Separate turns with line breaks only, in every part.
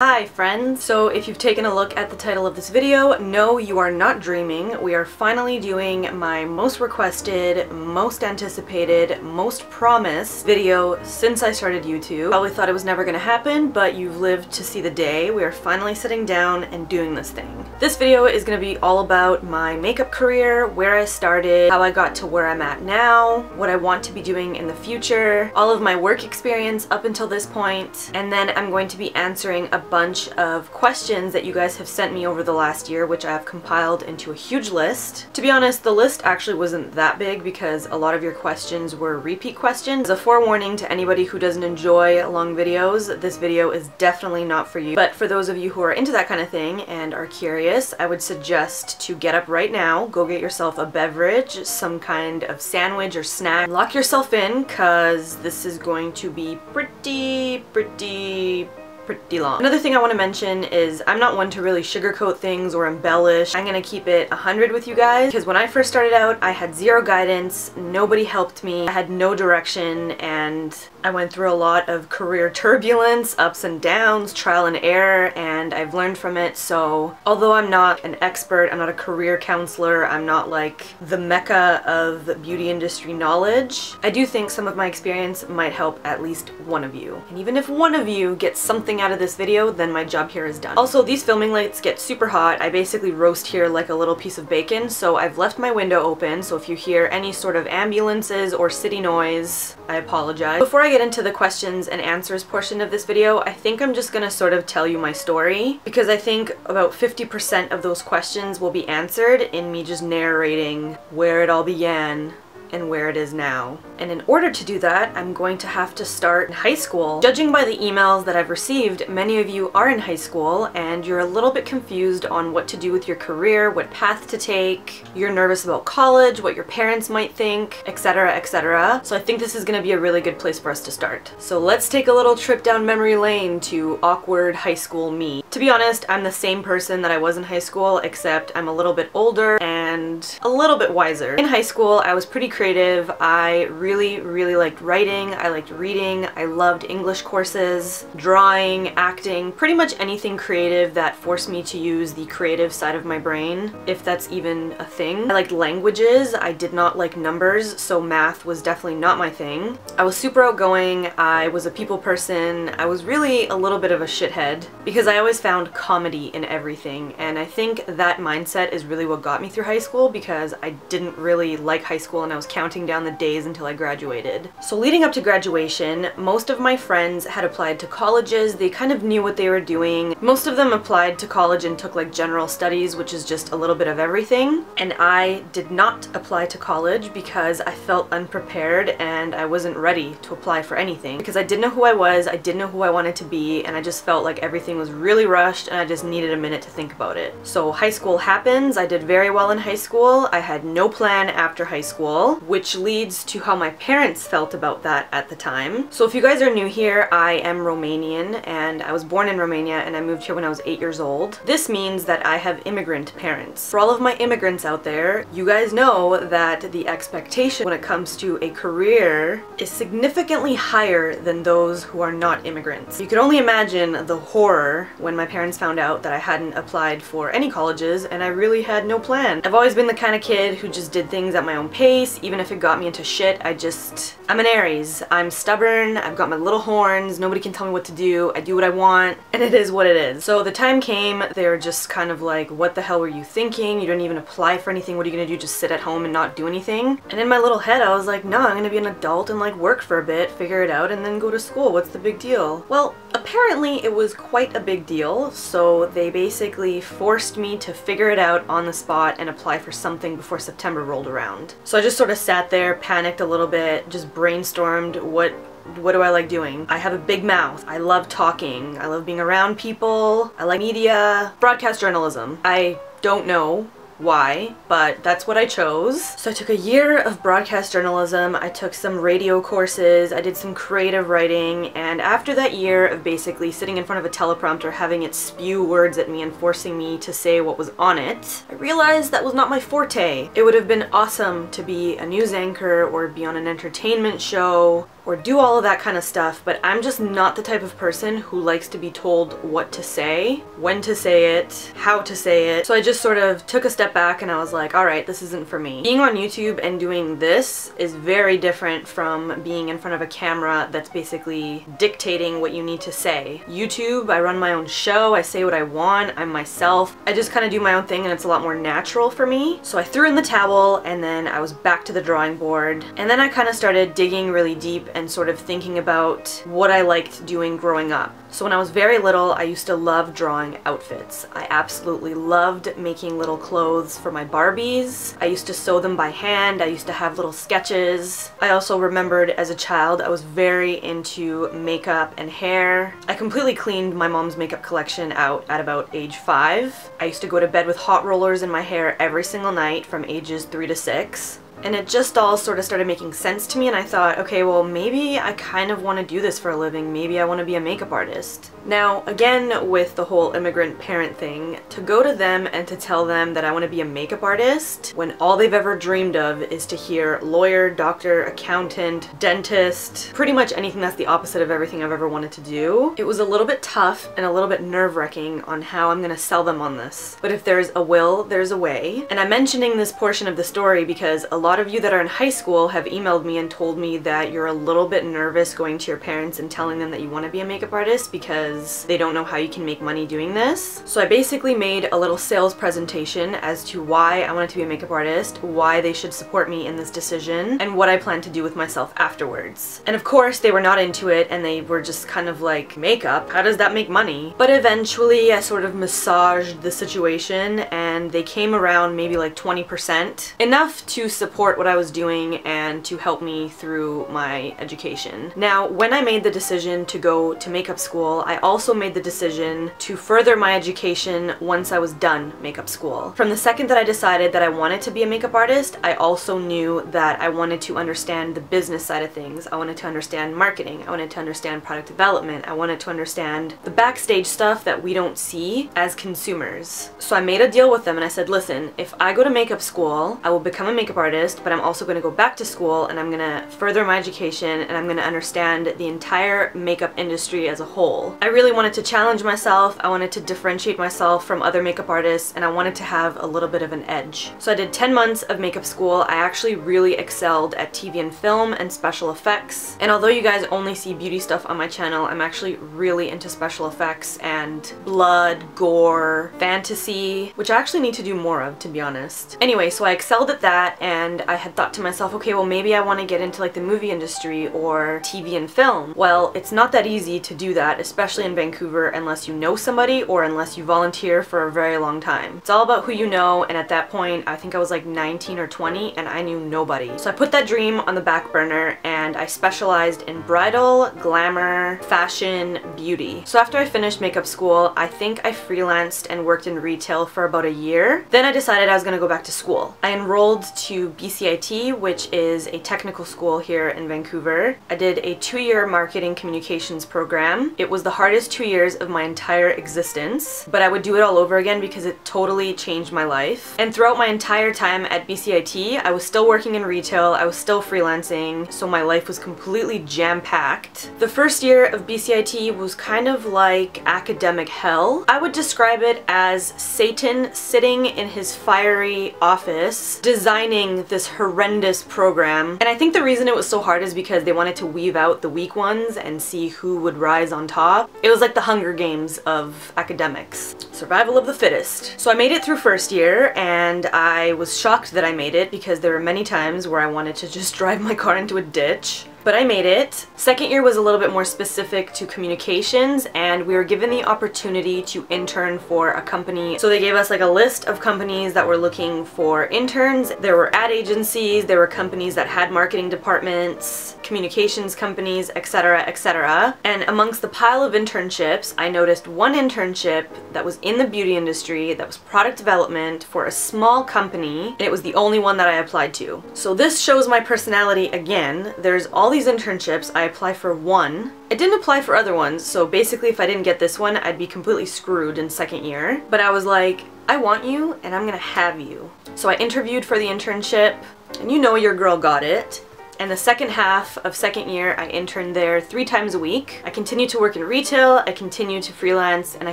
Hi friends! So if you've taken a look at the title of this video, no you are not dreaming. We are finally doing my most requested, most anticipated, most promised video since I started YouTube. Probably thought it was never gonna happen, but you've lived to see the day. We are finally sitting down and doing this thing. This video is gonna be all about my makeup career, where I started, how I got to where I'm at now, what I want to be doing in the future, all of my work experience up until this point, and then I'm going to be answering a bunch of questions that you guys have sent me over the last year, which I have compiled into a huge list. To be honest, the list actually wasn't that big because a lot of your questions were repeat questions. As a forewarning to anybody who doesn't enjoy long videos, this video is definitely not for you. But for those of you who are into that kind of thing and are curious, I would suggest to get up right now, go get yourself a beverage, some kind of sandwich or snack, lock yourself in because this is going to be pretty, pretty, pretty long. Another thing I want to mention is I'm not one to really sugarcoat things or embellish. I'm gonna keep it 100 with you guys because when I first started out I had zero guidance, nobody helped me, I had no direction and I went through a lot of career turbulence, ups and downs, trial and error, and I've learned from it. So although I'm not an expert, I'm not a career counselor, I'm not like the mecca of beauty industry knowledge, I do think some of my experience might help at least one of you. And even if one of you gets something out of this video, then my job here is done. Also, these filming lights get super hot. I basically roast here like a little piece of bacon, so I've left my window open, so if you hear any sort of ambulances or city noise, I apologize. Before I get into the questions and answers portion of this video, I think I'm just gonna sort of tell you my story, because I think about 50% of those questions will be answered in me just narrating where it all began and where it is now. And in order to do that, I'm going to have to start in high school. Judging by the emails that I've received, many of you are in high school and you're a little bit confused on what to do with your career, what path to take, you're nervous about college, what your parents might think, etc, etc. So I think this is going to be a really good place for us to start. So let's take a little trip down memory lane to awkward high school me. To be honest, I'm the same person that I was in high school, except I'm a little bit older and a little bit wiser. In high school, I was pretty creative. I really, really liked writing. I liked reading. I loved English courses, drawing, acting, pretty much anything creative that forced me to use the creative side of my brain, if that's even a thing. I liked languages. I did not like numbers, so math was definitely not my thing. I was super outgoing. I was a people person. I was really a little bit of a shithead because I always found comedy in everything, and I think that mindset is really what got me through high school because I didn't really like high school and I was counting down the days until I graduated. So leading up to graduation, most of my friends had applied to colleges, they kind of knew what they were doing. Most of them applied to college and took like general studies, which is just a little bit of everything. And I did not apply to college because I felt unprepared and I wasn't ready to apply for anything because I didn't know who I was, I didn't know who I wanted to be, and I just felt like everything was really rushed and I just needed a minute to think about it. So high school happens, I did very well in high school, I had no plan after high school, which leads to how my parents felt about that at the time. So if you guys are new here, I am Romanian and I was born in Romania and I moved here when I was 8 years old. This means that I have immigrant parents. For all of my immigrants out there, you guys know that the expectation when it comes to a career is significantly higher than those who are not immigrants. You can only imagine the horror when my parents found out that I hadn't applied for any colleges and I really had no plan. I've always been the kind of kid who just did things at my own pace, even if it got me into shit, I just... I'm an Aries. I'm stubborn, I've got my little horns, nobody can tell me what to do, I do what I want, and it is what it is. So the time came, they're just kind of like, what the hell were you thinking? You didn't even apply for anything, what are you gonna do, just sit at home and not do anything? And in my little head I was like, no, I'm gonna be an adult and like work for a bit, figure it out, and then go to school, what's the big deal? Well, apparently it was quite a big deal, so they basically forced me to figure it out on the spot and apply for something before September rolled around. So I just sort of sat there, panicked a little bit, just brainstormed what what do I like doing? I have a big mouth. I love talking. I love being around people. I like media. Broadcast journalism. I don't know why, but that's what I chose. So I took a year of broadcast journalism, I took some radio courses, I did some creative writing, and after that year of basically sitting in front of a teleprompter having it spew words at me and forcing me to say what was on it, I realized that was not my forte. It would have been awesome to be a news anchor or be on an entertainment show or do all of that kind of stuff, but I'm just not the type of person who likes to be told what to say, when to say it, how to say it. So I just sort of took a step back and I was like, alright, this isn't for me. Being on YouTube and doing this is very different from being in front of a camera that's basically dictating what you need to say. YouTube, I run my own show, I say what I want, I'm myself. I just kind of do my own thing and it's a lot more natural for me. So I threw in the towel and then I was back to the drawing board. And then I kind of started digging really deep and sort of thinking about what I liked doing growing up. So when I was very little, I used to love drawing outfits. I absolutely loved making little clothes for my Barbies. I used to sew them by hand. I used to have little sketches. I also remembered as a child, I was very into makeup and hair. I completely cleaned my mom's makeup collection out at about age five. I used to go to bed with hot rollers in my hair every single night from ages three to six. And it just all sort of started making sense to me and I thought, okay, well maybe I kind of want to do this for a living. Maybe I want to be a makeup artist. Now, again, with the whole immigrant parent thing, to go to them and to tell them that I want to be a makeup artist when all they've ever dreamed of is to hear lawyer, doctor, accountant, dentist, pretty much anything that's the opposite of everything I've ever wanted to do, it was a little bit tough and a little bit nerve-wracking on how I'm going to sell them on this. But if there's a will, there's a way. And I'm mentioning this portion of the story because a lot lot of you that are in high school have emailed me and told me that you're a little bit nervous going to your parents and telling them that you want to be a makeup artist because they don't know how you can make money doing this. So I basically made a little sales presentation as to why I wanted to be a makeup artist, why they should support me in this decision, and what I plan to do with myself afterwards. And of course they were not into it and they were just kind of like, makeup? How does that make money? But eventually I sort of massaged the situation and they came around maybe like 20%, enough to support support what I was doing and to help me through my education. Now, when I made the decision to go to makeup school, I also made the decision to further my education once I was done makeup school. From the second that I decided that I wanted to be a makeup artist, I also knew that I wanted to understand the business side of things. I wanted to understand marketing. I wanted to understand product development. I wanted to understand the backstage stuff that we don't see as consumers. So I made a deal with them and I said, listen, if I go to makeup school, I will become a makeup artist but I'm also going to go back to school and I'm going to further my education and I'm going to understand the entire makeup industry as a whole. I really wanted to challenge myself, I wanted to differentiate myself from other makeup artists, and I wanted to have a little bit of an edge. So I did 10 months of makeup school. I actually really excelled at TV and film and special effects. And although you guys only see beauty stuff on my channel, I'm actually really into special effects and blood, gore, fantasy, which I actually need to do more of, to be honest. Anyway, so I excelled at that and and I had thought to myself, okay, well maybe I want to get into like the movie industry or TV and film. Well, it's not that easy to do that, especially in Vancouver, unless you know somebody or unless you volunteer for a very long time. It's all about who you know, and at that point, I think I was like 19 or 20, and I knew nobody. So I put that dream on the back burner, and I specialized in bridal, glamour, fashion, beauty. So after I finished makeup school, I think I freelanced and worked in retail for about a year. Then I decided I was gonna go back to school. I enrolled to BCIT, which is a technical school here in Vancouver. I did a two-year marketing communications program. It was the hardest two years of my entire existence, but I would do it all over again because it totally changed my life. And throughout my entire time at BCIT, I was still working in retail, I was still freelancing, so my life was completely jam-packed. The first year of BCIT was kind of like academic hell. I would describe it as Satan sitting in his fiery office designing this horrendous program. And I think the reason it was so hard is because they wanted to weave out the weak ones and see who would rise on top. It was like the Hunger Games of academics. Survival of the fittest. So I made it through first year and I was shocked that I made it because there were many times where I wanted to just drive my car into a ditch but I made it. Second year was a little bit more specific to communications and we were given the opportunity to intern for a company. So they gave us like a list of companies that were looking for interns. There were ad agencies, there were companies that had marketing departments, communications companies, etc, etc. And amongst the pile of internships, I noticed one internship that was in the beauty industry that was product development for a small company and it was the only one that I applied to. So this shows my personality again. There's all these these internships, I apply for one. I didn't apply for other ones, so basically if I didn't get this one, I'd be completely screwed in second year. But I was like, I want you and I'm gonna have you. So I interviewed for the internship, and you know your girl got it. And the second half of second year, I interned there three times a week. I continued to work in retail, I continued to freelance, and I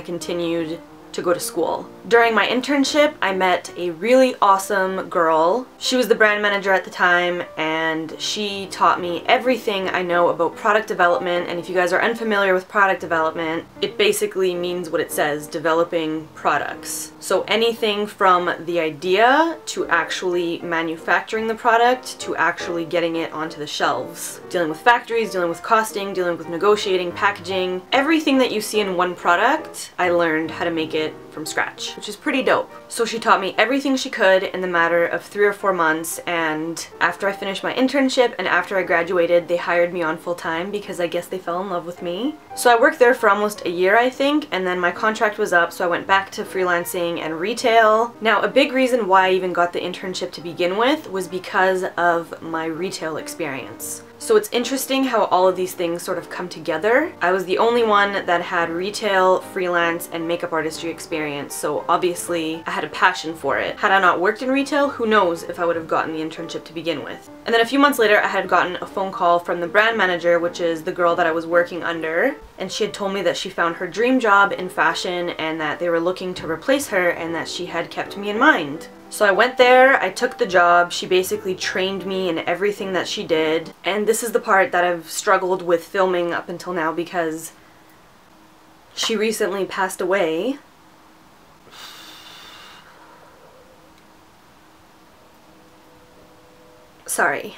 continued to go to school. During my internship, I met a really awesome girl. She was the brand manager at the time and she taught me everything I know about product development and if you guys are unfamiliar with product development, it basically means what it says, developing products. So anything from the idea to actually manufacturing the product to actually getting it onto the shelves. Dealing with factories, dealing with costing, dealing with negotiating, packaging, everything that you see in one product, I learned how to make it from scratch, which is pretty dope. So she taught me everything she could in the matter of three or four months and after I finished my internship and after I graduated they hired me on full time because I guess they fell in love with me. So I worked there for almost a year I think and then my contract was up so I went back to freelancing and retail. Now a big reason why I even got the internship to begin with was because of my retail experience. So it's interesting how all of these things sort of come together. I was the only one that had retail, freelance, and makeup artistry experience, so obviously I had a passion for it. Had I not worked in retail, who knows if I would have gotten the internship to begin with. And then a few months later, I had gotten a phone call from the brand manager, which is the girl that I was working under, and she had told me that she found her dream job in fashion and that they were looking to replace her and that she had kept me in mind. So I went there, I took the job, she basically trained me in everything that she did, and this is the part that I've struggled with filming up until now because she recently passed away. Sorry.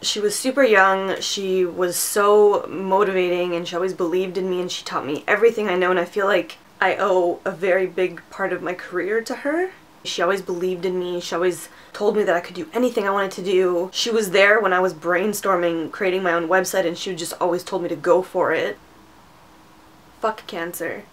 She was super young, she was so motivating, and she always believed in me, and she taught me everything I know, and I feel like I owe a very big part of my career to her. She always believed in me. She always told me that I could do anything I wanted to do. She was there when I was brainstorming creating my own website and she just always told me to go for it. Fuck cancer.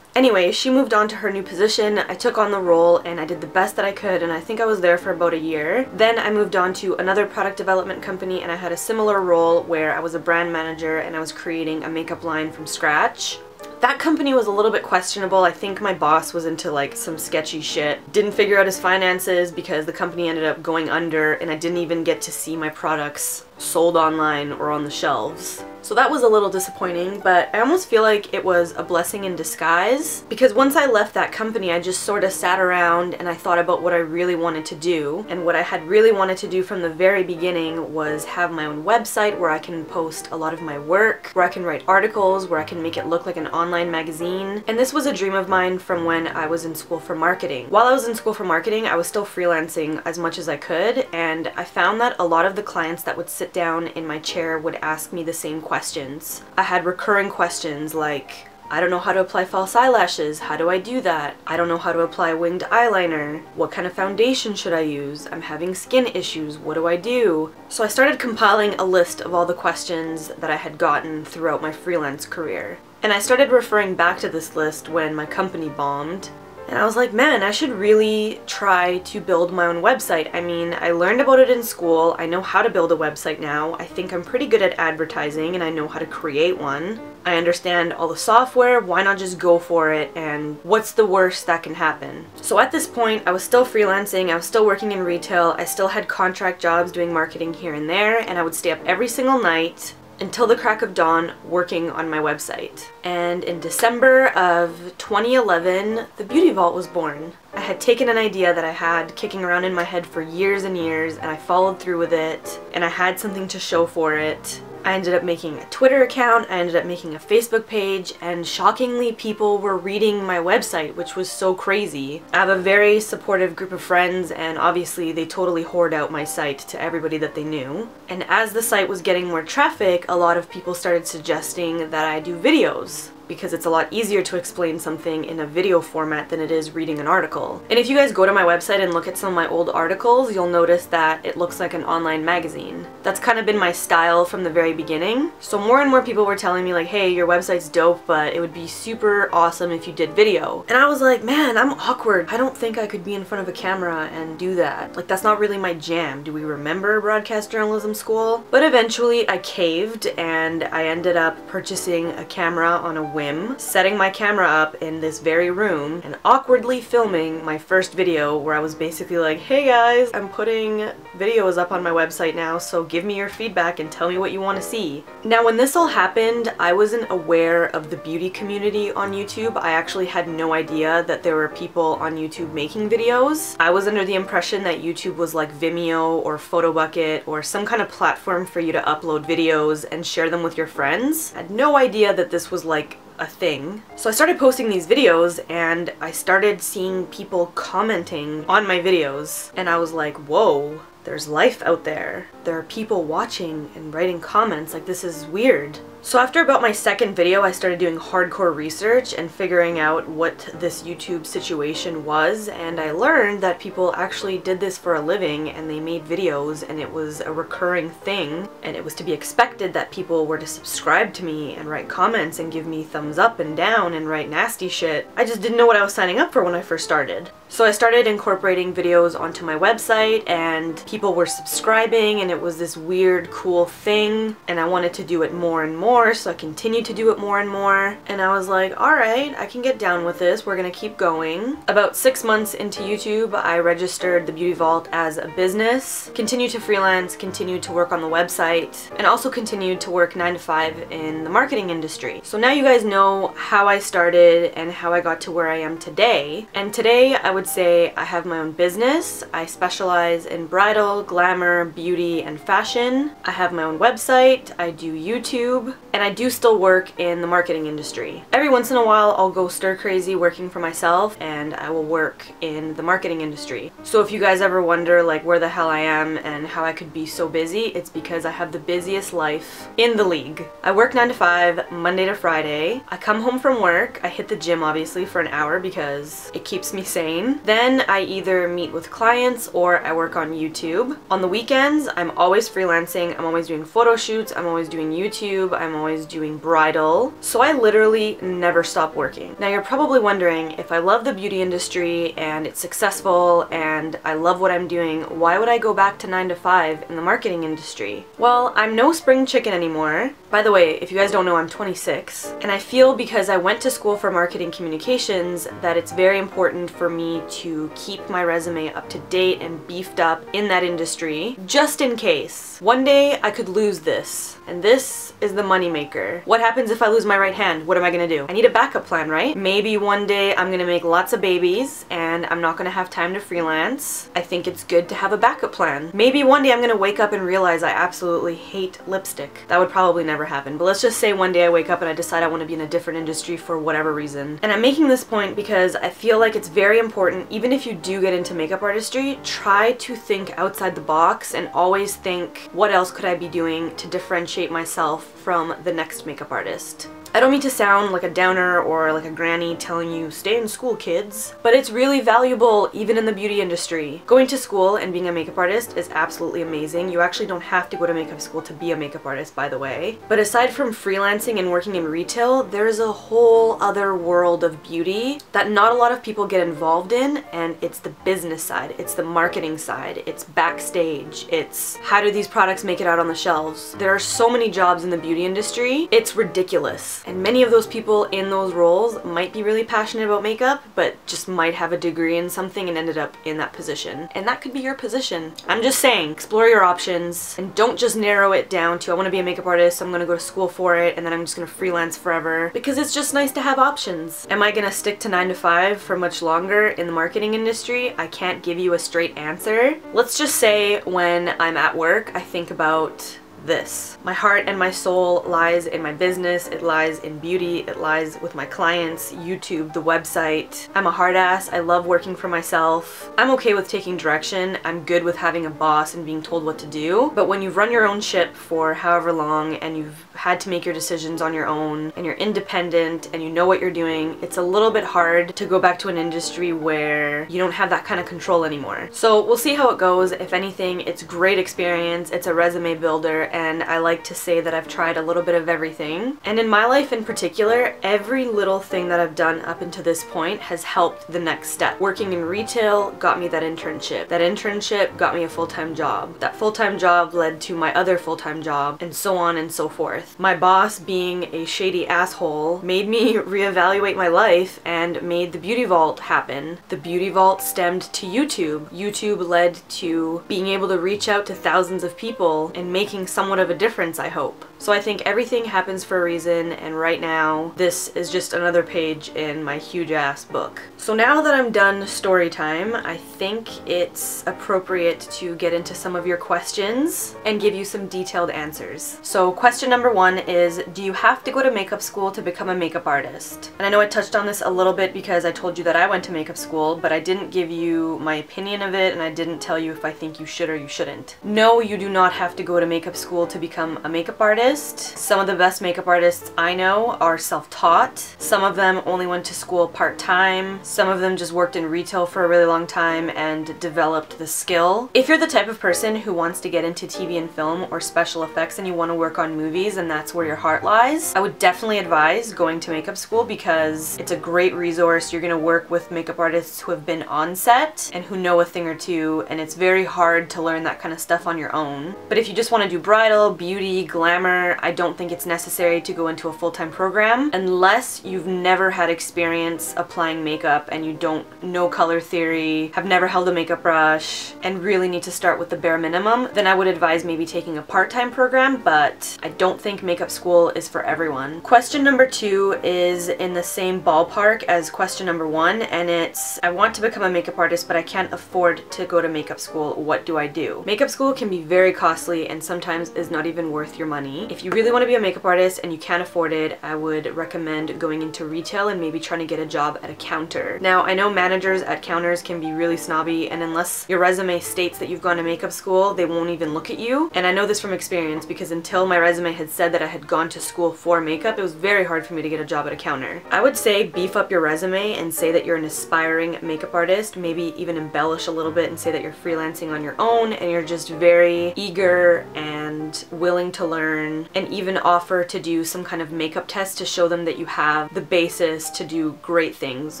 Anyway, she moved on to her new position, I took on the role and I did the best that I could and I think I was there for about a year. Then I moved on to another product development company and I had a similar role where I was a brand manager and I was creating a makeup line from scratch. That company was a little bit questionable. I think my boss was into like some sketchy shit. Didn't figure out his finances because the company ended up going under and I didn't even get to see my products sold online or on the shelves. So that was a little disappointing, but I almost feel like it was a blessing in disguise because once I left that company, I just sort of sat around and I thought about what I really wanted to do. And what I had really wanted to do from the very beginning was have my own website where I can post a lot of my work, where I can write articles, where I can make it look like an online magazine. And this was a dream of mine from when I was in school for marketing. While I was in school for marketing, I was still freelancing as much as I could, and I found that a lot of the clients that would sit down in my chair would ask me the same questions. I had recurring questions like, I don't know how to apply false eyelashes. How do I do that? I don't know how to apply winged eyeliner. What kind of foundation should I use? I'm having skin issues. What do I do? So I started compiling a list of all the questions that I had gotten throughout my freelance career. And I started referring back to this list when my company bombed and I was like, man, I should really try to build my own website. I mean, I learned about it in school. I know how to build a website now. I think I'm pretty good at advertising and I know how to create one. I understand all the software, why not just go for it and what's the worst that can happen? So at this point, I was still freelancing, I was still working in retail, I still had contract jobs doing marketing here and there, and I would stay up every single night until the crack of dawn working on my website. And in December of 2011, the Beauty Vault was born. I had taken an idea that I had kicking around in my head for years and years and I followed through with it and I had something to show for it I ended up making a Twitter account, I ended up making a Facebook page, and shockingly people were reading my website, which was so crazy. I have a very supportive group of friends, and obviously they totally hoard out my site to everybody that they knew. And as the site was getting more traffic, a lot of people started suggesting that I do videos because it's a lot easier to explain something in a video format than it is reading an article. And if you guys go to my website and look at some of my old articles, you'll notice that it looks like an online magazine. That's kind of been my style from the very beginning. So more and more people were telling me like, hey, your website's dope, but it would be super awesome if you did video. And I was like, man, I'm awkward. I don't think I could be in front of a camera and do that. Like, that's not really my jam. Do we remember broadcast journalism school? But eventually I caved and I ended up purchasing a camera on a whim, setting my camera up in this very room and awkwardly filming my first video where I was basically like, hey guys, I'm putting videos up on my website now, so give me your feedback and tell me what you want to see. Now when this all happened, I wasn't aware of the beauty community on YouTube. I actually had no idea that there were people on YouTube making videos. I was under the impression that YouTube was like Vimeo or Photobucket or some kind of platform for you to upload videos and share them with your friends. I had no idea that this was like a thing. So I started posting these videos and I started seeing people commenting on my videos and I was like, whoa, there's life out there. There are people watching and writing comments like this is weird. So after about my second video, I started doing hardcore research and figuring out what this YouTube situation was, and I learned that people actually did this for a living and they made videos and it was a recurring thing, and it was to be expected that people were to subscribe to me and write comments and give me thumbs up and down and write nasty shit. I just didn't know what I was signing up for when I first started. So I started incorporating videos onto my website and people were subscribing and it was this weird cool thing and I wanted to do it more and more so I continued to do it more and more and I was like alright I can get down with this we're gonna keep going. About six months into YouTube I registered the Beauty Vault as a business, continued to freelance, continued to work on the website and also continued to work 9 to 5 in the marketing industry. So now you guys know how I started and how I got to where I am today and today I would would say I have my own business. I specialize in bridal, glamour, beauty, and fashion. I have my own website, I do YouTube, and I do still work in the marketing industry. Every once in a while I'll go stir crazy working for myself and I will work in the marketing industry. So if you guys ever wonder like where the hell I am and how I could be so busy, it's because I have the busiest life in the league. I work 9 to 5, Monday to Friday. I come home from work, I hit the gym obviously for an hour because it keeps me sane. Then I either meet with clients or I work on YouTube. On the weekends, I'm always freelancing. I'm always doing photo shoots. I'm always doing YouTube. I'm always doing bridal. So I literally never stop working. Now you're probably wondering if I love the beauty industry and it's successful and I love what I'm doing, why would I go back to 9 to 5 in the marketing industry? Well, I'm no spring chicken anymore. By the way, if you guys don't know, I'm 26. And I feel because I went to school for marketing communications that it's very important for me to keep my resume up to date and beefed up in that industry, just in case. One day I could lose this, and this is the moneymaker. What happens if I lose my right hand? What am I gonna do? I need a backup plan, right? Maybe one day I'm gonna make lots of babies and I'm not gonna have time to freelance. I think it's good to have a backup plan. Maybe one day I'm gonna wake up and realize I absolutely hate lipstick. That would probably never happen, but let's just say one day I wake up and I decide I want to be in a different industry for whatever reason. And I'm making this point because I feel like it's very important, even if you do get into makeup artistry, try to think outside the box and always think, what else could I be doing to differentiate myself from the next makeup artist? I don't mean to sound like a downer or like a granny telling you stay in school kids, but it's really valuable even in the beauty industry. Going to school and being a makeup artist is absolutely amazing. You actually don't have to go to makeup school to be a makeup artist by the way. But aside from freelancing and working in retail, there's a whole other world of beauty that not a lot of people get involved in and it's the business side, it's the marketing side, it's backstage, it's how do these products make it out on the shelves. There are so many jobs in the beauty industry, it's ridiculous. And many of those people in those roles might be really passionate about makeup, but just might have a degree in something and ended up in that position. And that could be your position. I'm just saying, explore your options and don't just narrow it down to I want to be a makeup artist, so I'm going to go to school for it, and then I'm just going to freelance forever. Because it's just nice to have options. Am I going to stick to 9 to 5 for much longer in the marketing industry? I can't give you a straight answer. Let's just say when I'm at work, I think about this. My heart and my soul lies in my business, it lies in beauty, it lies with my clients, YouTube, the website. I'm a hard ass, I love working for myself. I'm okay with taking direction, I'm good with having a boss and being told what to do, but when you've run your own ship for however long and you've had to make your decisions on your own and you're independent and you know what you're doing, it's a little bit hard to go back to an industry where you don't have that kind of control anymore. So we'll see how it goes. If anything, it's great experience, it's a resume builder, and I like to say that I've tried a little bit of everything. And in my life in particular, every little thing that I've done up until this point has helped the next step. Working in retail got me that internship. That internship got me a full-time job. That full-time job led to my other full-time job, and so on and so forth. My boss, being a shady asshole, made me reevaluate my life and made the Beauty Vault happen. The Beauty Vault stemmed to YouTube. YouTube led to being able to reach out to thousands of people and making somewhat of a difference, I hope. So I think everything happens for a reason and right now this is just another page in my huge ass book. So now that I'm done story time, I think it's appropriate to get into some of your questions and give you some detailed answers. So question number one is, do you have to go to makeup school to become a makeup artist? And I know I touched on this a little bit because I told you that I went to makeup school, but I didn't give you my opinion of it and I didn't tell you if I think you should or you shouldn't. No, you do not have to go to makeup school to become a makeup artist Some of the best makeup artists I know are self-taught. Some of them only went to school part-time. Some of them just worked in retail for a really long time and developed the skill. If you're the type of person who wants to get into TV and film or special effects and you want to work on movies and that's where your heart lies, I would definitely advise going to makeup school because it's a great resource. You're going to work with makeup artists who have been on set and who know a thing or two and it's very hard to learn that kind of stuff on your own. But if you just want to do bridal, beauty, glamour, I don't think it's necessary to go into a full-time program unless you've never had experience applying makeup and you don't know color theory, have never held a makeup brush, and really need to start with the bare minimum, then I would advise maybe taking a part-time program, but I don't think makeup school is for everyone. Question number two is in the same ballpark as question number one, and it's, I want to become a makeup artist, but I can't afford to go to makeup school. What do I do? Makeup school can be very costly and sometimes is not even worth your money. If you really want to be a makeup artist and you can't afford it, I would recommend going into retail and maybe trying to get a job at a counter. Now, I know managers at counters can be really snobby and unless your resume states that you've gone to makeup school, they won't even look at you. And I know this from experience because until my resume had said that I had gone to school for makeup, it was very hard for me to get a job at a counter. I would say beef up your resume and say that you're an aspiring makeup artist, maybe even embellish a little bit and say that you're freelancing on your own and you're just very eager and willing to learn and even offer to do some kind of makeup test to show them that you have the basis to do great things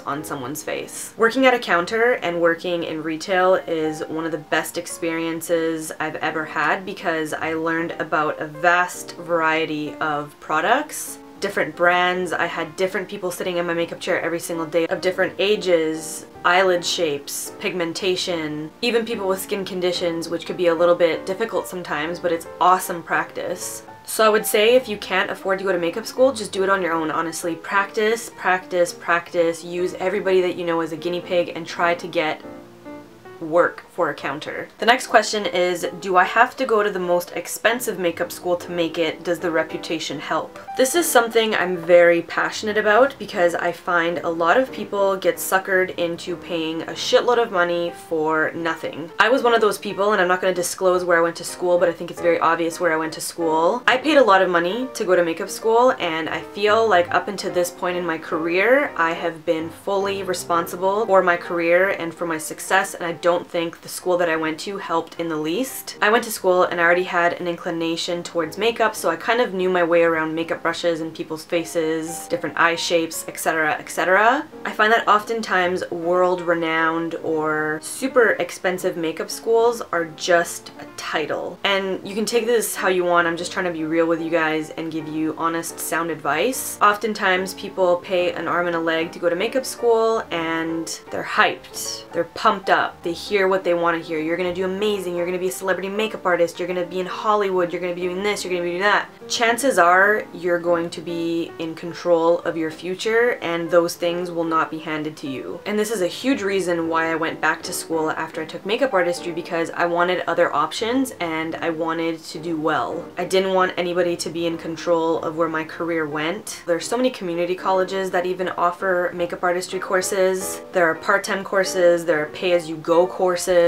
on someone's face. Working at a counter and working in retail is one of the best experiences I've ever had because I learned about a vast variety of products different brands. I had different people sitting in my makeup chair every single day of different ages, eyelid shapes, pigmentation, even people with skin conditions, which could be a little bit difficult sometimes, but it's awesome practice. So I would say if you can't afford to go to makeup school, just do it on your own, honestly. Practice, practice, practice. Use everybody that you know as a guinea pig and try to get work for a counter. The next question is, do I have to go to the most expensive makeup school to make it? Does the reputation help? This is something I'm very passionate about because I find a lot of people get suckered into paying a shitload of money for nothing. I was one of those people and I'm not going to disclose where I went to school but I think it's very obvious where I went to school. I paid a lot of money to go to makeup school and I feel like up until this point in my career I have been fully responsible for my career and for my success and I don't think the school that I went to helped in the least. I went to school and I already had an inclination towards makeup, so I kind of knew my way around makeup brushes and people's faces, different eye shapes, etc, etc. I find that oftentimes world-renowned or super expensive makeup schools are just a title. And you can take this how you want, I'm just trying to be real with you guys and give you honest, sound advice. Oftentimes people pay an arm and a leg to go to makeup school and they're hyped, they're pumped up, they hear what they want to hear. You're gonna do amazing, you're gonna be a celebrity makeup artist, you're gonna be in Hollywood, you're gonna be doing this, you're gonna be doing that. Chances are you're going to be in control of your future and those things will not be handed to you. And this is a huge reason why I went back to school after I took makeup artistry because I wanted other options and I wanted to do well. I didn't want anybody to be in control of where my career went. There's so many community colleges that even offer makeup artistry courses. There are part-time courses, there are pay-as-you-go courses.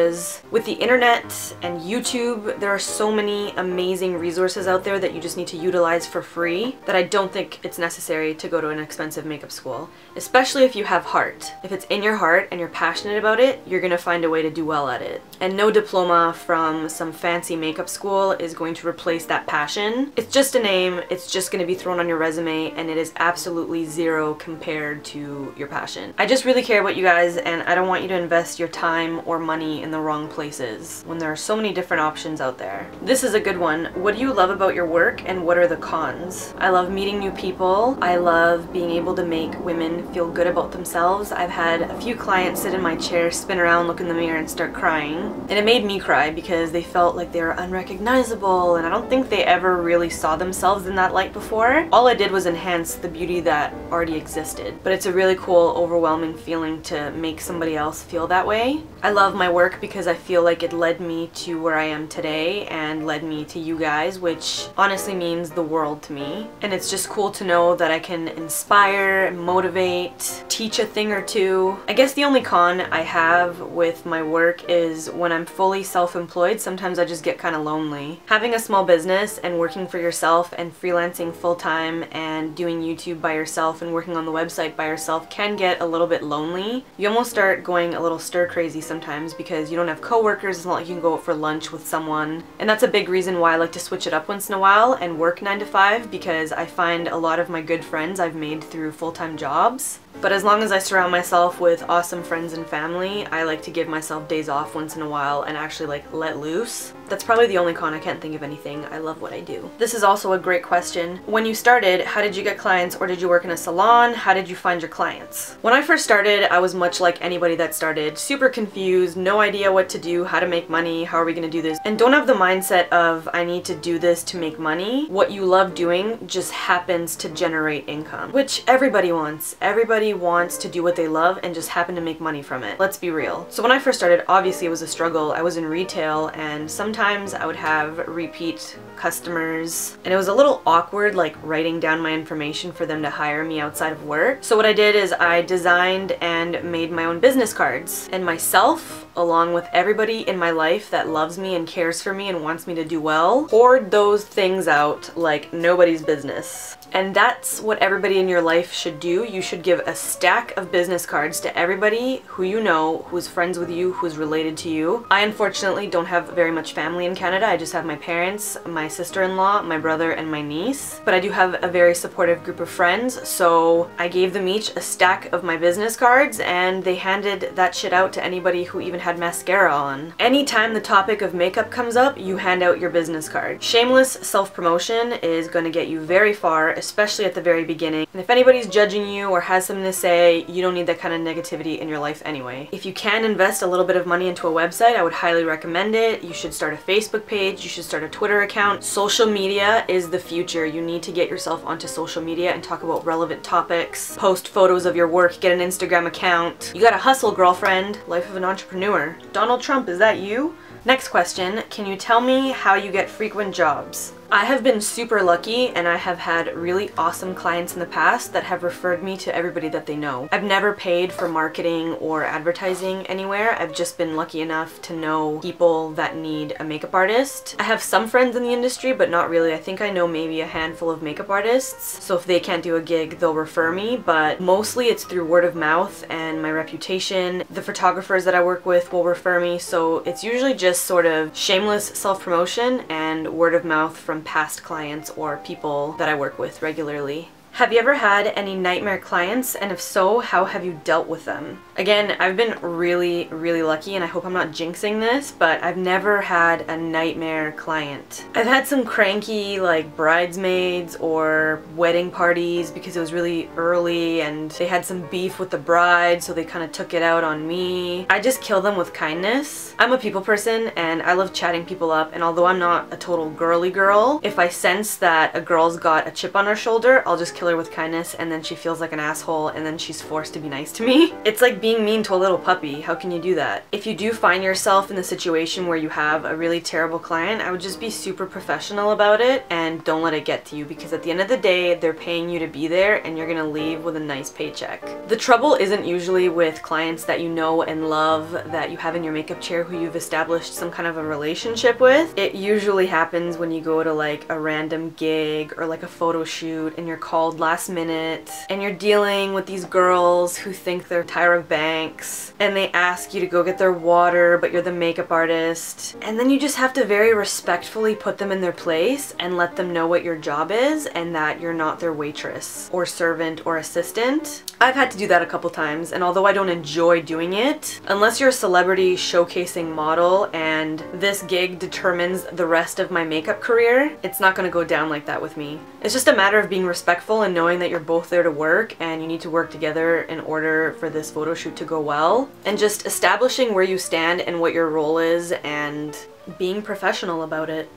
With the internet and YouTube, there are so many amazing resources out there that you just need to utilize for free that I don't think it's necessary to go to an expensive makeup school, especially if you have heart. If it's in your heart and you're passionate about it, you're gonna find a way to do well at it. And no diploma from some fancy makeup school is going to replace that passion. It's just a name, it's just gonna be thrown on your resume, and it is absolutely zero compared to your passion. I just really care about you guys, and I don't want you to invest your time or money in the wrong places when there are so many different options out there. This is a good one. What do you love about your work, and what are the cons? I love meeting new people. I love being able to make women feel good about themselves. I've had a few clients sit in my chair, spin around, look in the mirror, and start crying. And it made me cry because they felt like they were unrecognizable, and I don't think they ever really saw themselves in that light before. All I did was enhance the beauty that already existed. But it's a really cool, overwhelming feeling to make somebody else feel that way. I love my work because I feel like it led me to where I am today and led me to you guys, which honestly means the world to me. And it's just cool to know that I can inspire, motivate, teach a thing or two. I guess the only con I have with my work is when I'm fully self-employed, sometimes I just get kind of lonely. Having a small business and working for yourself and freelancing full-time and doing YouTube by yourself and working on the website by yourself can get a little bit lonely. You almost start going a little stir crazy sometimes because you don't have coworkers, it's not like you can go out for lunch with someone. And that's a big reason why I like to switch it up once in a while and work 9 to 5 because I find a lot of my good friends I've made through full-time jobs. But as long as I surround myself with awesome friends and family, I like to give myself days off once in a while and actually like let loose. That's probably the only con. I can't think of anything. I love what I do. This is also a great question. When you started, how did you get clients or did you work in a salon? How did you find your clients? When I first started, I was much like anybody that started, super confused, no idea what to do, how to make money, how are we gonna do this, and don't have the mindset of I need to do this to make money. What you love doing just happens to generate income, which everybody wants. Everybody wants to do what they love and just happen to make money from it. Let's be real. So when I first started, obviously it was a struggle. I was in retail and some I would have repeat customers and it was a little awkward like writing down my information for them to hire me outside of work. So what I did is I designed and made my own business cards and myself along with everybody in my life that loves me and cares for me and wants me to do well hoard those things out like nobody's business. And that's what everybody in your life should do. You should give a stack of business cards to everybody who you know, who's friends with you, who's related to you. I unfortunately don't have very much family in Canada. I just have my parents, my sister-in-law, my brother, and my niece. But I do have a very supportive group of friends, so I gave them each a stack of my business cards and they handed that shit out to anybody who even had mascara on. Anytime the topic of makeup comes up, you hand out your business card. Shameless self-promotion is going to get you very far, especially at the very beginning. And if anybody's judging you or has something to say, you don't need that kind of negativity in your life anyway. If you can invest a little bit of money into a website, I would highly recommend it. You should start a Facebook page, you should start a Twitter account. Social media is the future. You need to get yourself onto social media and talk about relevant topics, post photos of your work, get an Instagram account. You gotta hustle, girlfriend. Life of an entrepreneur. Donald Trump, is that you? Next question, can you tell me how you get frequent jobs? I have been super lucky and I have had really awesome clients in the past that have referred me to everybody that they know. I've never paid for marketing or advertising anywhere. I've just been lucky enough to know people that need a makeup artist. I have some friends in the industry, but not really. I think I know maybe a handful of makeup artists. So if they can't do a gig, they'll refer me, but mostly it's through word of mouth and my reputation. The photographers that I work with will refer me, so it's usually just sort of shameless self-promotion and word of mouth from past clients or people that I work with regularly. Have you ever had any nightmare clients and if so, how have you dealt with them? Again, I've been really, really lucky and I hope I'm not jinxing this, but I've never had a nightmare client. I've had some cranky like bridesmaids or wedding parties because it was really early and they had some beef with the bride so they kind of took it out on me. I just kill them with kindness. I'm a people person and I love chatting people up and although I'm not a total girly girl, if I sense that a girl's got a chip on her shoulder, I'll just kill her with kindness and then she feels like an asshole and then she's forced to be nice to me. It's like being mean to a little puppy. How can you do that? If you do find yourself in the situation where you have a really terrible client, I would just be super professional about it and don't let it get to you because at the end of the day, they're paying you to be there and you're gonna leave with a nice paycheck. The trouble isn't usually with clients that you know and love that you have in your makeup chair who you've established some kind of a relationship with. It usually happens when you go to like a random gig or like a photo shoot and you're called last minute and you're dealing with these girls who think they're Tyra Banks and they ask you to go get their water but you're the makeup artist and then you just have to very respectfully put them in their place and let them know what your job is and that you're not their waitress or servant or assistant. I've had to do that a couple times and although I don't enjoy doing it, unless you're a celebrity showcasing model and this gig determines the rest of my makeup career, it's not gonna go down like that with me. It's just a matter of being respectful and knowing that you're both there to work and you need to work together in order for this photo shoot to go well. And just establishing where you stand and what your role is and being professional about it.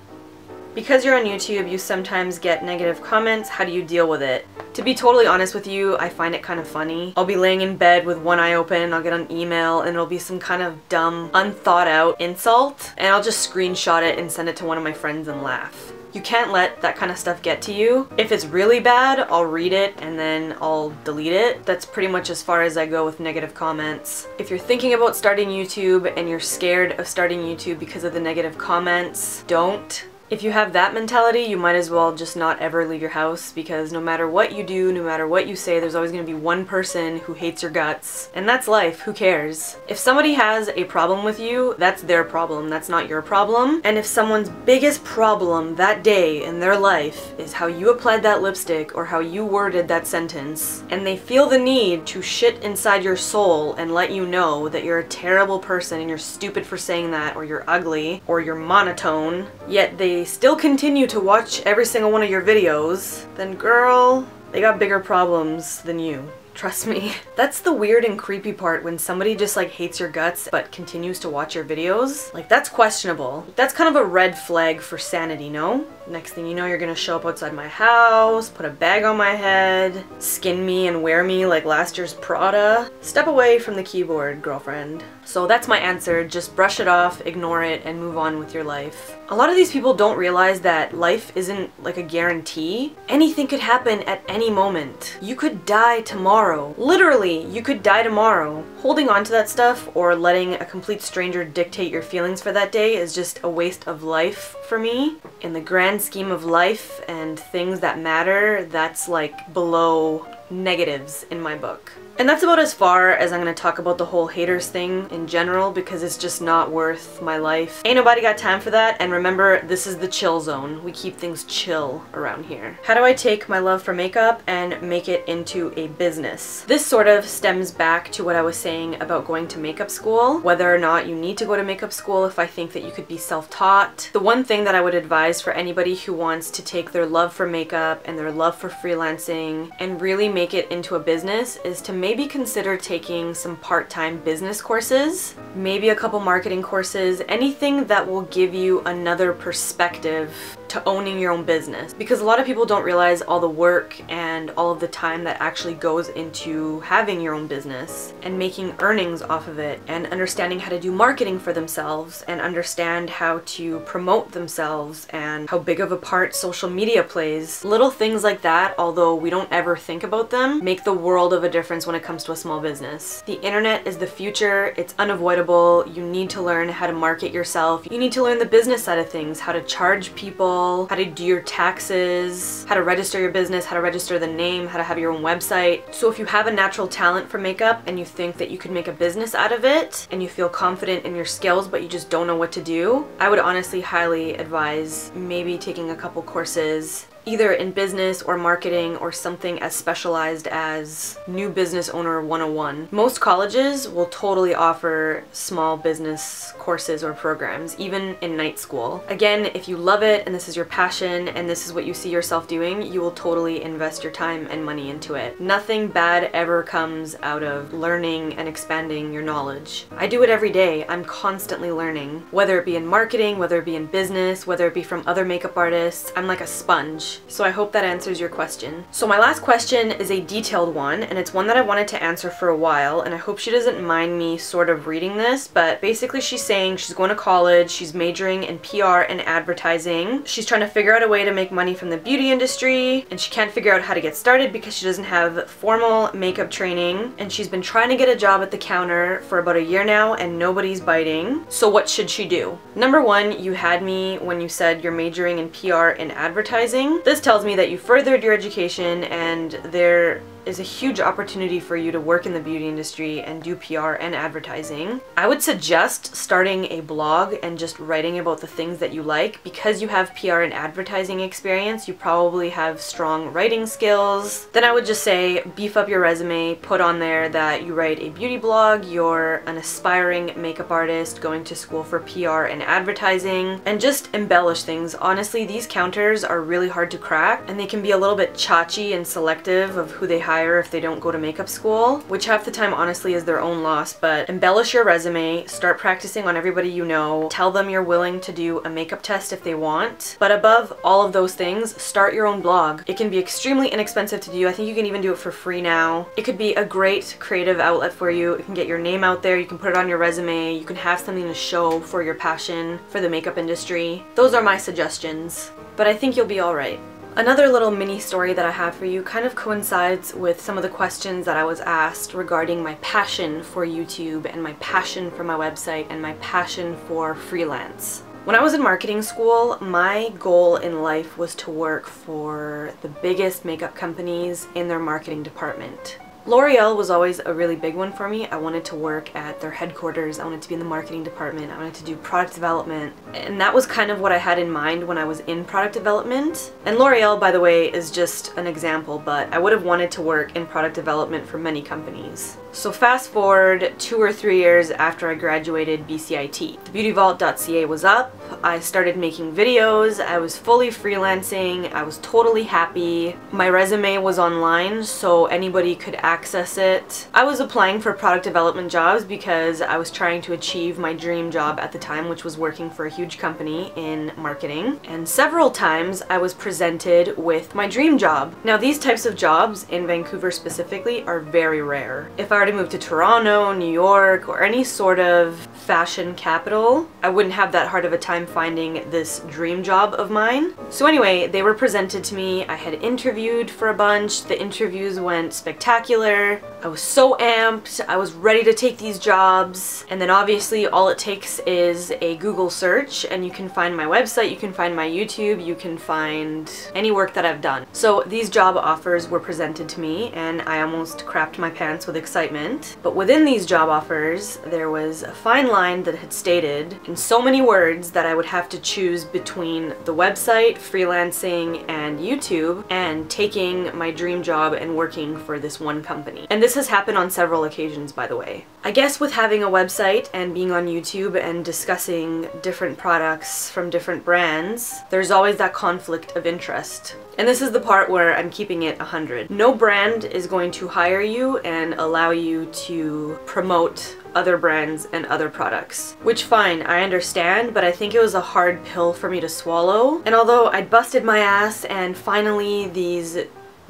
Because you're on YouTube, you sometimes get negative comments. How do you deal with it? To be totally honest with you, I find it kind of funny. I'll be laying in bed with one eye open, I'll get an email, and it'll be some kind of dumb, unthought out insult, and I'll just screenshot it and send it to one of my friends and laugh. You can't let that kind of stuff get to you. If it's really bad, I'll read it and then I'll delete it. That's pretty much as far as I go with negative comments. If you're thinking about starting YouTube and you're scared of starting YouTube because of the negative comments, don't. If you have that mentality, you might as well just not ever leave your house because no matter what you do, no matter what you say, there's always going to be one person who hates your guts. And that's life, who cares? If somebody has a problem with you, that's their problem, that's not your problem. And if someone's biggest problem that day in their life is how you applied that lipstick or how you worded that sentence, and they feel the need to shit inside your soul and let you know that you're a terrible person and you're stupid for saying that or you're ugly or you're monotone, yet they still continue to watch every single one of your videos, then girl, they got bigger problems than you. Trust me. That's the weird and creepy part when somebody just like hates your guts but continues to watch your videos. Like that's questionable. That's kind of a red flag for sanity, no? Next thing you know, you're gonna show up outside my house, put a bag on my head, skin me and wear me like last year's Prada. Step away from the keyboard, girlfriend. So that's my answer. Just brush it off, ignore it, and move on with your life. A lot of these people don't realize that life isn't like a guarantee. Anything could happen at any moment. You could die tomorrow. Literally, you could die tomorrow. Holding on to that stuff or letting a complete stranger dictate your feelings for that day is just a waste of life for me. In the grand scheme of life and things that matter, that's like below negatives in my book. And that's about as far as I'm gonna talk about the whole haters thing in general because it's just not worth my life. Ain't nobody got time for that and remember this is the chill zone. We keep things chill around here. How do I take my love for makeup and make it into a business? This sort of stems back to what I was saying about going to makeup school, whether or not you need to go to makeup school if I think that you could be self-taught. The one thing that I would advise for anybody who wants to take their love for makeup and their love for freelancing and really make it into a business is to maybe consider taking some part-time business courses, maybe a couple marketing courses, anything that will give you another perspective to owning your own business because a lot of people don't realize all the work and all of the time that actually goes into having your own business and making earnings off of it and understanding how to do marketing for themselves and understand how to promote themselves and how big of a part social media plays. Little things like that, although we don't ever think about them, make the world of a difference when it comes to a small business. The internet is the future, it's unavoidable, you need to learn how to market yourself, you need to learn the business side of things, how to charge people, how to do your taxes, how to register your business, how to register the name, how to have your own website. So if you have a natural talent for makeup and you think that you could make a business out of it and you feel confident in your skills but you just don't know what to do, I would honestly highly advise maybe taking a couple courses either in business or marketing or something as specialized as New Business Owner 101. Most colleges will totally offer small business courses or programs, even in night school. Again, if you love it and this is your passion and this is what you see yourself doing, you will totally invest your time and money into it. Nothing bad ever comes out of learning and expanding your knowledge. I do it every day. I'm constantly learning, whether it be in marketing, whether it be in business, whether it be from other makeup artists. I'm like a sponge. So I hope that answers your question. So my last question is a detailed one, and it's one that I wanted to answer for a while, and I hope she doesn't mind me sort of reading this, but basically she's saying she's going to college, she's majoring in PR and advertising. She's trying to figure out a way to make money from the beauty industry, and she can't figure out how to get started because she doesn't have formal makeup training, and she's been trying to get a job at the counter for about a year now, and nobody's biting. So what should she do? Number one, you had me when you said you're majoring in PR and advertising. This tells me that you furthered your education and there is a huge opportunity for you to work in the beauty industry and do PR and advertising. I would suggest starting a blog and just writing about the things that you like. Because you have PR and advertising experience, you probably have strong writing skills. Then I would just say beef up your resume, put on there that you write a beauty blog, you're an aspiring makeup artist going to school for PR and advertising, and just embellish things. Honestly, these counters are really hard to crack and they can be a little bit chachi and selective of who they hire if they don't go to makeup school, which half the time honestly is their own loss, but embellish your resume, start practicing on everybody you know, tell them you're willing to do a makeup test if they want, but above all of those things, start your own blog. It can be extremely inexpensive to do. I think you can even do it for free now. It could be a great creative outlet for you. It can get your name out there, you can put it on your resume, you can have something to show for your passion for the makeup industry. Those are my suggestions, but I think you'll be alright. Another little mini story that I have for you kind of coincides with some of the questions that I was asked regarding my passion for YouTube and my passion for my website and my passion for freelance. When I was in marketing school, my goal in life was to work for the biggest makeup companies in their marketing department. L'Oreal was always a really big one for me. I wanted to work at their headquarters. I wanted to be in the marketing department. I wanted to do product development. And that was kind of what I had in mind when I was in product development. And L'Oreal, by the way, is just an example, but I would have wanted to work in product development for many companies. So fast forward two or three years after I graduated BCIT. The Beautyvault.ca was up. I started making videos. I was fully freelancing. I was totally happy. My resume was online so anybody could access it. I was applying for product development jobs because I was trying to achieve my dream job at the time which was working for a huge company in marketing. And several times I was presented with my dream job. Now these types of jobs in Vancouver specifically are very rare. If I to move to Toronto, New York, or any sort of fashion capital, I wouldn't have that hard of a time finding this dream job of mine. So anyway, they were presented to me. I had interviewed for a bunch. The interviews went spectacular. I was so amped. I was ready to take these jobs. And then obviously all it takes is a Google search and you can find my website, you can find my YouTube, you can find any work that I've done. So these job offers were presented to me and I almost crapped my pants with excitement. But within these job offers, there was a fine line that had stated in so many words that I would have to choose between the website, freelancing, and YouTube, and taking my dream job and working for this one company. And this has happened on several occasions, by the way. I guess with having a website and being on YouTube and discussing different products from different brands, there's always that conflict of interest. And this is the part where I'm keeping it 100. No brand is going to hire you and allow you to promote other brands and other products. Which fine, I understand, but I think it was a hard pill for me to swallow. And although I'd busted my ass and finally these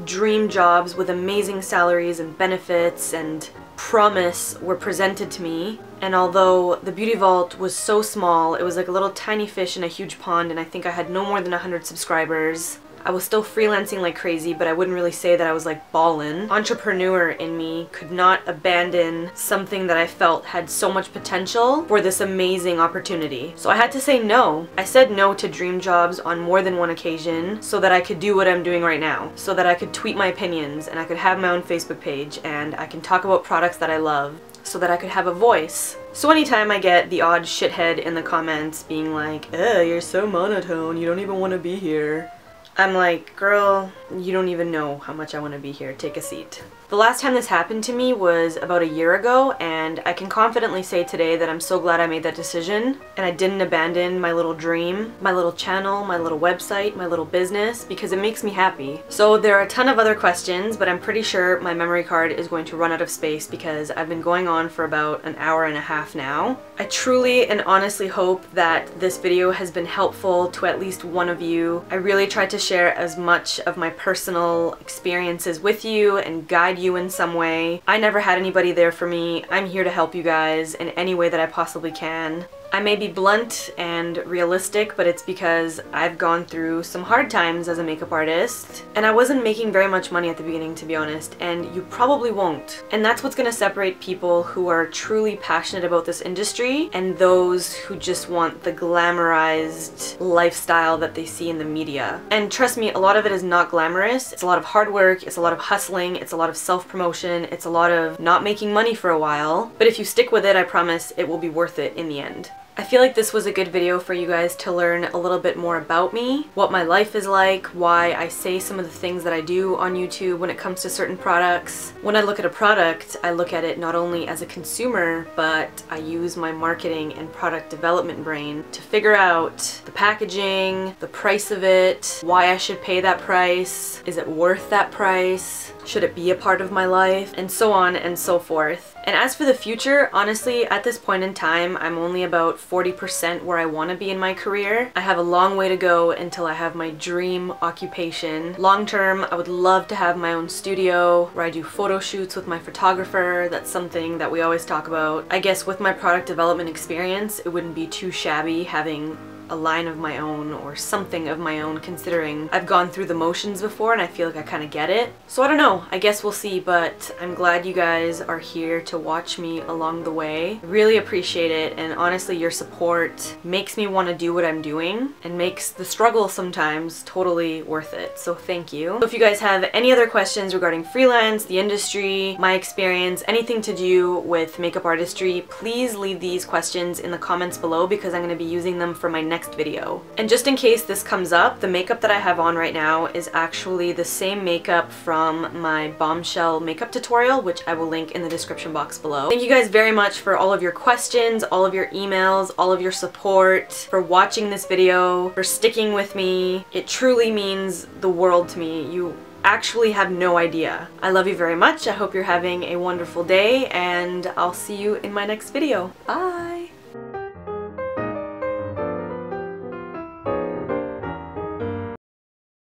dream jobs with amazing salaries and benefits and promise were presented to me. And although the beauty vault was so small, it was like a little tiny fish in a huge pond and I think I had no more than 100 subscribers. I was still freelancing like crazy, but I wouldn't really say that I was like ballin'. Entrepreneur in me could not abandon something that I felt had so much potential for this amazing opportunity. So I had to say no. I said no to dream jobs on more than one occasion so that I could do what I'm doing right now. So that I could tweet my opinions and I could have my own Facebook page and I can talk about products that I love so that I could have a voice. So anytime I get the odd shithead in the comments being like, Ugh, you're so monotone, you don't even want to be here. I'm like, girl, you don't even know how much I want to be here. Take a seat. The last time this happened to me was about a year ago and I can confidently say today that I'm so glad I made that decision and I didn't abandon my little dream, my little channel, my little website, my little business because it makes me happy. So there are a ton of other questions but I'm pretty sure my memory card is going to run out of space because I've been going on for about an hour and a half now. I truly and honestly hope that this video has been helpful to at least one of you. I really tried to share as much of my personal experiences with you and guide you in some way. I never had anybody there for me. I'm here to help you guys in any way that I possibly can. I may be blunt and realistic, but it's because I've gone through some hard times as a makeup artist, and I wasn't making very much money at the beginning, to be honest, and you probably won't. And that's what's gonna separate people who are truly passionate about this industry and those who just want the glamorized lifestyle that they see in the media. And trust me, a lot of it is not glamorous. It's a lot of hard work, it's a lot of hustling, it's a lot of self-promotion, it's a lot of not making money for a while. But if you stick with it, I promise it will be worth it in the end. I feel like this was a good video for you guys to learn a little bit more about me, what my life is like, why I say some of the things that I do on YouTube when it comes to certain products. When I look at a product, I look at it not only as a consumer, but I use my marketing and product development brain to figure out the packaging, the price of it, why I should pay that price, is it worth that price, should it be a part of my life, and so on and so forth. And as for the future, honestly, at this point in time, I'm only about 40% where I want to be in my career. I have a long way to go until I have my dream occupation. Long term, I would love to have my own studio where I do photo shoots with my photographer. That's something that we always talk about. I guess with my product development experience, it wouldn't be too shabby having a line of my own or something of my own considering I've gone through the motions before and I feel like I kind of get it. So I don't know, I guess we'll see, but I'm glad you guys are here to watch me along the way. Really appreciate it and honestly your support makes me want to do what I'm doing and makes the struggle sometimes totally worth it. So thank you. So if you guys have any other questions regarding freelance, the industry, my experience, anything to do with makeup artistry, please leave these questions in the comments below because I'm going to be using them for my next next video. And just in case this comes up, the makeup that I have on right now is actually the same makeup from my bombshell makeup tutorial, which I will link in the description box below. Thank you guys very much for all of your questions, all of your emails, all of your support, for watching this video, for sticking with me. It truly means the world to me. You actually have no idea. I love you very much. I hope you're having a wonderful day and I'll see you in my next video. Bye!